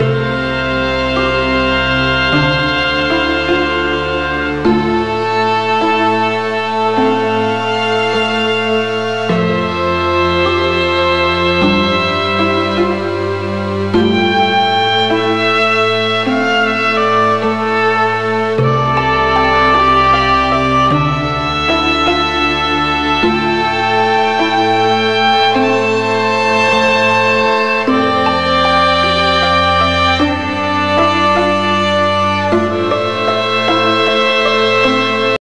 love.